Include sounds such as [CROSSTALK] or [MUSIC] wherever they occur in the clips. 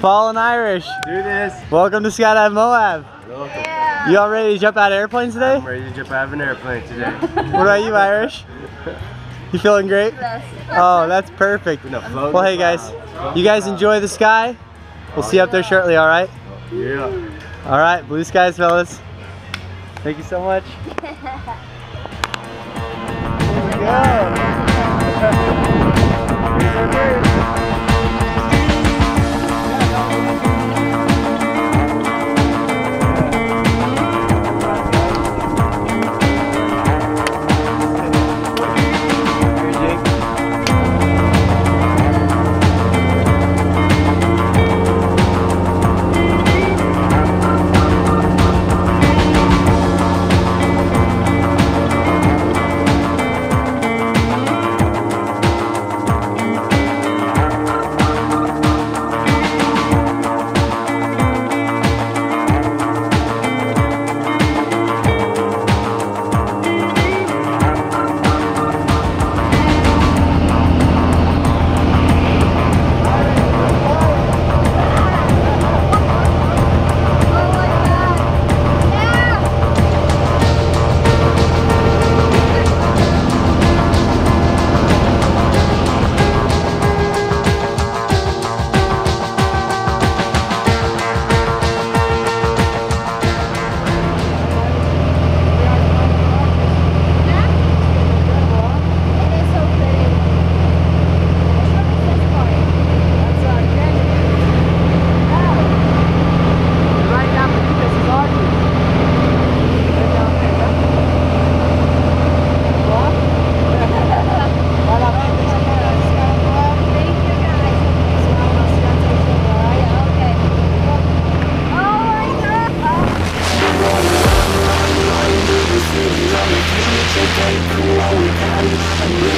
Paul and Airish. Do this. Welcome to Skydive Moab. Welcome. You all ready to jump out of airplanes today? I'm ready to jump out of an airplane today. [LAUGHS] What about you, Airish? [LAUGHS] You feeling great? Oh, that's perfect. Well, hey guys, you guys enjoy the sky. We'll see you up there oh, shortly, all right? Yeah. All right, blue skies, fellas. Thank you so much. [LAUGHS]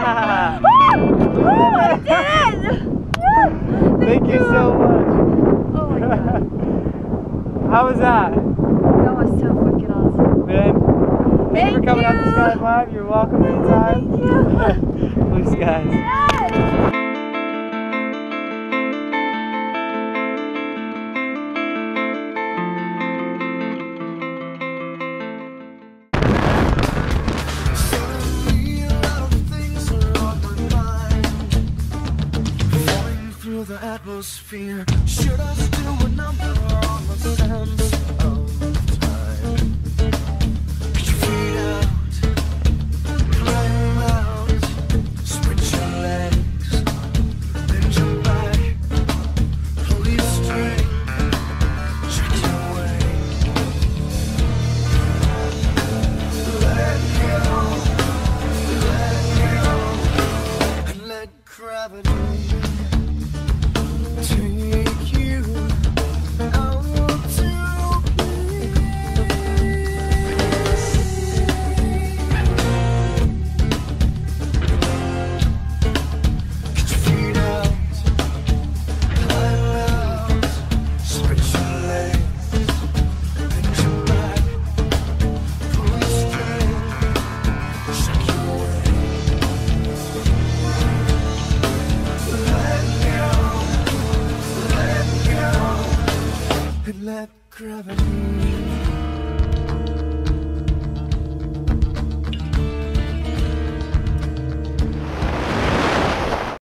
Yeah! Woo! Woo! I did! Woo! Thank you so much. Oh my god. How was that? That was so fucking awesome. Man, thank, you for Thank coming out to you. Sky Live. You're welcome anytime. Thank you. [LAUGHS] Blue skies. Yes! Atmosphere. Should I still a number on the sands gravity.